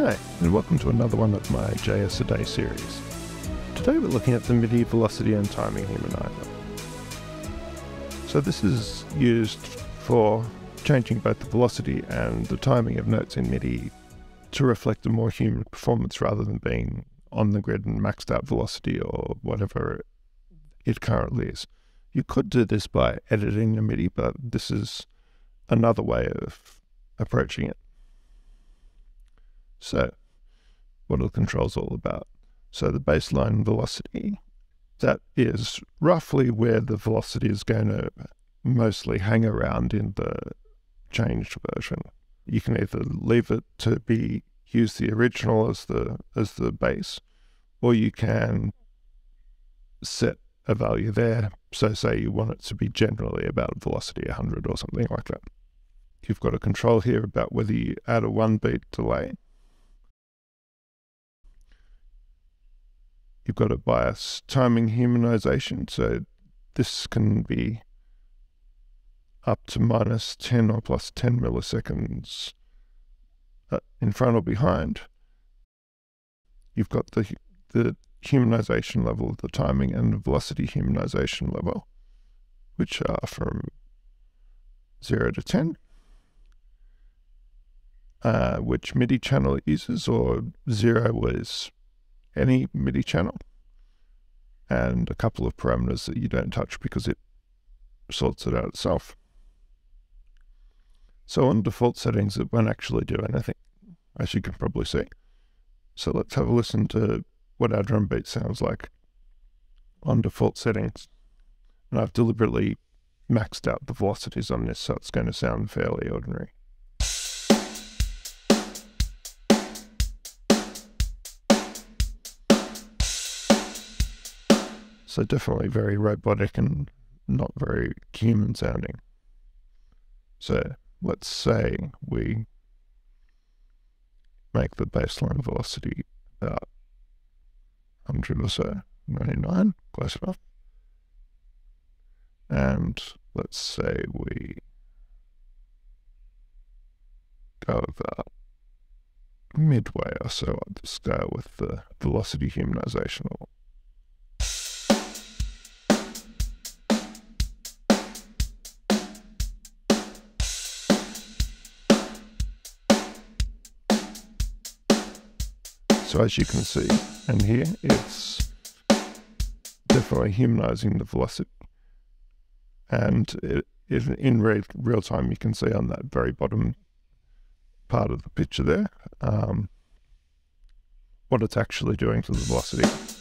Hi, and welcome to another one of my JS a Day series. Today we're looking at the MIDI velocity and timing humanizer. So this is used for changing both the velocity and the timing of notes in MIDI to reflect a more human performance rather than being on the grid and maxed out velocity or whatever it currently is. You could do this by editing the MIDI, but this is another way of approaching it. So, what are the controls all about? So, the baseline velocity, that is roughly where the velocity is going to mostly hang around in the changed version. You can either leave it to be use the original as the as the base, or you can set a value there. So say you want it to be generally about velocity 100 or something like that. You've got a control here about whether you add a one beat delay You've got a bias timing humanization. So this can be up to minus 10 or plus 10 milliseconds uh, in front or behind. You've got the, the humanization level, of the timing and the velocity humanization level, which are from 0 to 10. Uh, which MIDI channel it uses, or 0 is any MIDI channel and a couple of parameters that you don't touch because it sorts it out itself. So on default settings, it won't actually do anything, as you can probably see. So let's have a listen to what our drum beat sounds like on default settings. And I've deliberately maxed out the velocities on this, so it's going to sound fairly ordinary. So definitely very robotic and not very human sounding. So let's say we make the baseline velocity about 100 or so, 99, close enough. And let's say we go about midway or so on the scale with the velocity humanization So as you can see, and here it's definitely humanizing the velocity. And it, it, in re real time, you can see on that very bottom part of the picture there, um, what it's actually doing to the velocity.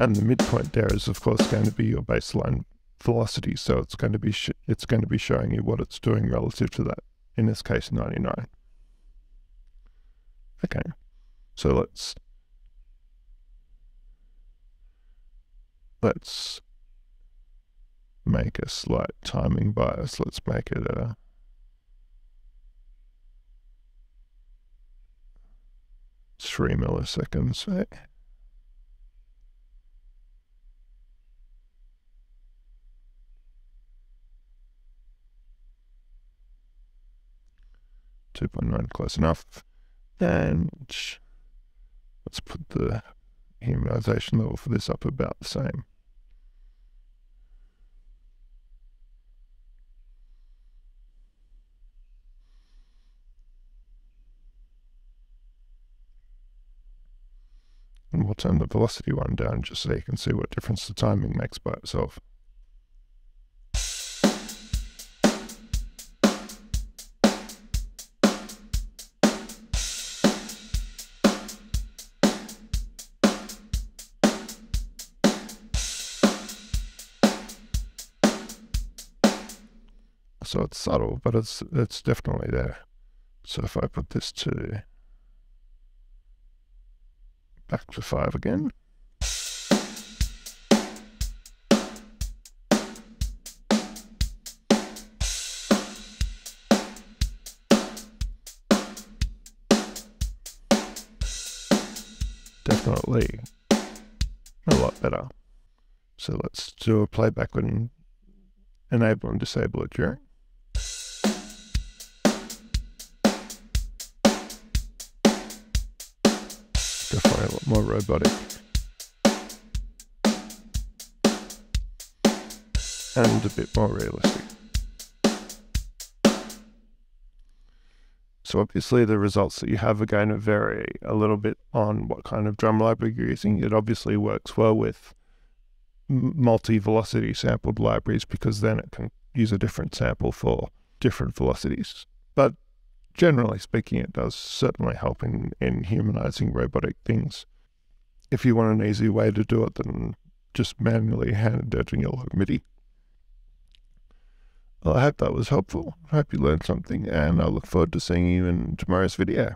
and the midpoint there is of course going to be your baseline velocity. So it's going to be it's going to be showing you what it's doing relative to that. In this case, 99. Okay, so let's let's make a slight timing bias. Let's make it a three milliseconds. Right? 2.9, close enough. And let's put the humanization level for this up about the same. And we'll turn the velocity one down just so you can see what difference the timing makes by itself. So it's subtle, but it's it's definitely there. So if I put this to back to five again. definitely a lot better. So let's do a playback and enable and disable it during. Lot more robotic. And a bit more realistic. So obviously the results that you have are going to vary a little bit on what kind of drum library you're using. It obviously works well with multi-velocity sampled libraries because then it can use a different sample for different velocities. But generally speaking, it does certainly help in, in humanizing robotic things. If you want an easy way to do it, then just manually hand editing your log MIDI. Well, I hope that was helpful. I hope you learned something, and I look forward to seeing you in tomorrow's video.